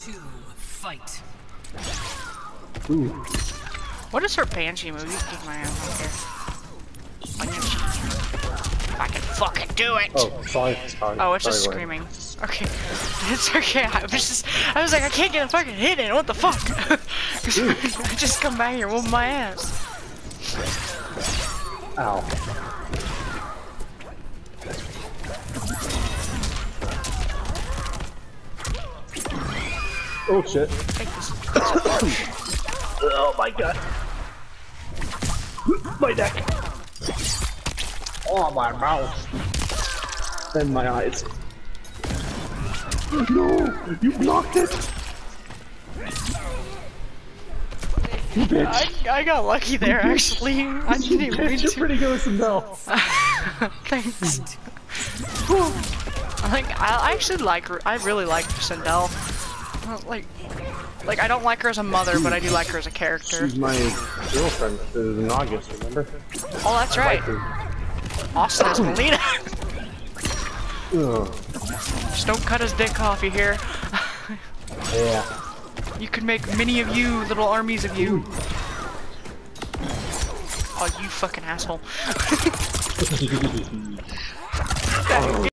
Two, fight. Ooh. What is her banshee move? You kick my ass out I can fucking do it! Oh, sorry. sorry. Oh, it's just sorry, screaming. Okay. It's okay. I was just, I was like, I can't get a fucking hit in. What the fuck? I just come back here whooping my ass. Ow. Oh shit. Oh my god. My neck. Oh my mouth. And my eyes. No! You blocked it! You bitch! I, I got lucky there, actually. I didn't even mean You're pretty good with some bells. Thanks. I think I actually like her. I really like Sindel. Like, like I don't like her as a mother, but I do like her as a character. She's my girlfriend in August, remember? Oh, that's right. Austin is Mileena. Oh. Just don't cut his dick off, you hear? Yeah. You can make many of you, little armies of you. Oh, you fucking asshole.